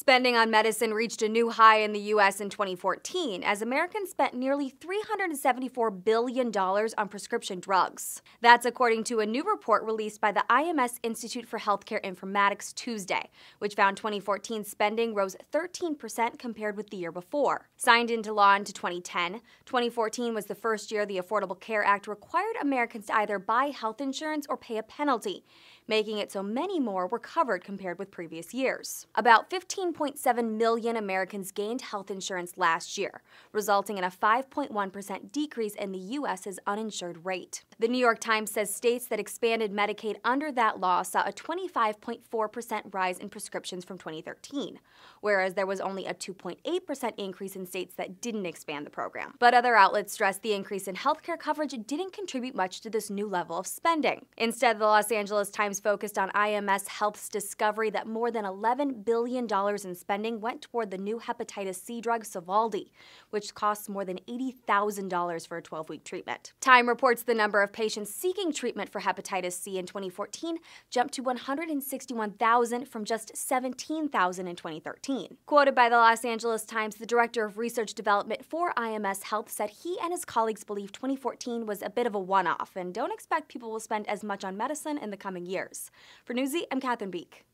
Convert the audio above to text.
Spending on medicine reached a new high in the U.S. in 2014 as Americans spent nearly $374 billion on prescription drugs. That's according to a new report released by the IMS Institute for Healthcare Informatics Tuesday, which found 2014 spending rose 13% compared with the year before. Signed into law into 2010, 2014 was the first year the Affordable Care Act required Americans to either buy health insurance or pay a penalty, making it so many more were covered compared with previous years. About 15 15.7 million Americans gained health insurance last year, resulting in a 5.1% decrease in the U.S.'s uninsured rate. The New York Times says states that expanded Medicaid under that law saw a 25.4% rise in prescriptions from 2013, whereas there was only a 2.8% increase in states that didn't expand the program. But other outlets stressed the increase in healthcare coverage didn't contribute much to this new level of spending. Instead, the Los Angeles Times focused on IMS Health's discovery that more than $11 billion in spending went toward the new hepatitis C drug Sovaldi, which costs more than $80,000 for a 12 week treatment. Time reports the number of patients seeking treatment for hepatitis C in 2014 jumped to 161,000 from just 17,000 in 2013. Quoted by the Los Angeles Times, the director of research development for IMS Health said he and his colleagues believe 2014 was a bit of a one off and don't expect people will spend as much on medicine in the coming years. For Newsy, I'm Katherine Biek.